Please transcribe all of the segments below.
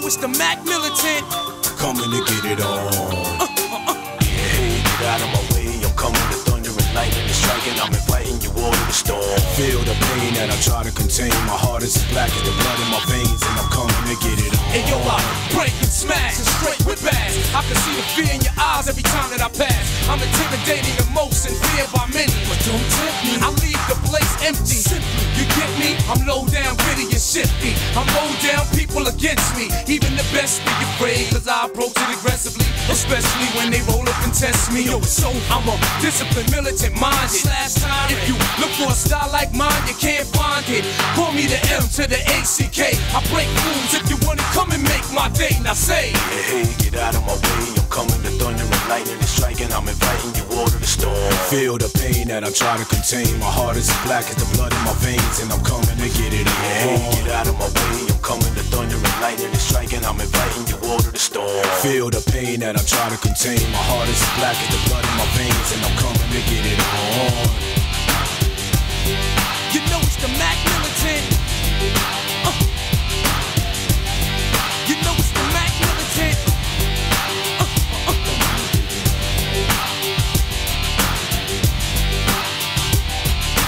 know it's the Mac militant. Coming to get it on. Yeah, uh, uh, uh. hey, get out of my way. I'm coming to thunder and lightning is striking. I'm inviting you all to the storm. Feel the pain that I try to contain. My heart is black as the blood in my veins, and I'm coming to get it on. And yo, I break and smash and straight with bass. I can see the fear in your eyes every time that I pass. I'm intimidating the most and feared by many. But don't tempt me. I leave the place empty. Simply, me. Even the best be afraid, cause I approach it aggressively. Especially when they roll up and test me. Yo, so I'm a disciplined, militant minded. Slash time. If you look for a style like mine, you can't find it. Call me the M to the ACK. I break rules if you wanna come and make my day. Now say, Yeah, hey, get out of my way. I'm coming to thunder and lightning is striking. I'm inviting you all to the storm. Feel the pain that I try to contain. My heart is as black as the blood in my veins, and I'm coming to get it. Hey, get out of my way. I'm thunder and lightning is striking. I'm inviting you all to the storm. Feel the pain that I try to contain. My heart is black as the blood in my veins, and I'm coming to get it on. you know it's the Mac militant. Uh. You know it's the Mac uh, uh.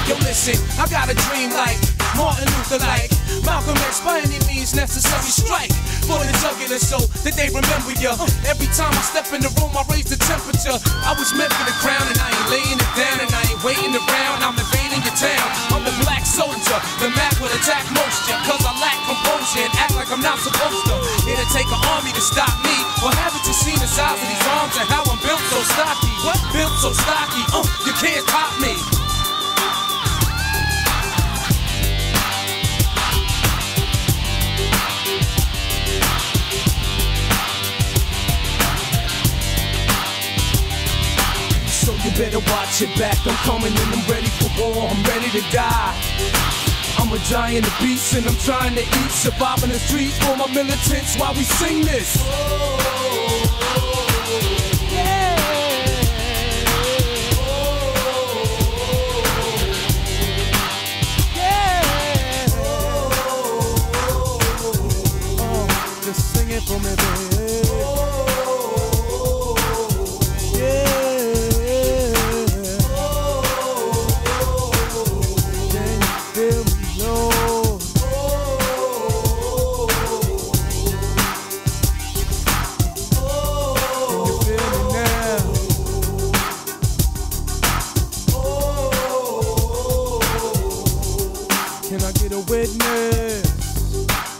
Yo, listen, I got a dream like Martin Luther, like Malcolm X, by any means necessary. Strike for the jugular so that they remember you. Every time I step in the room, I raise the temperature. I was meant for the crown, and I ain't laying it down, and I ain't waiting around. I'm invading your town. I'm the black soldier, the Mac will attack most ya, cause I lack composure and act like I'm not supposed to. It'll take an army to stop me. Well, haven't you seen the size of these arms and how I'm built so stocky? What? Built so stocky? Uh, you can't top me. Better watch your back. I'm coming and I'm ready for war. I'm ready to die. I'm a giant of beast and I'm trying to eat. Surviving the streets for my militants while we sing this. Oh, just sing it. Can I get a witness?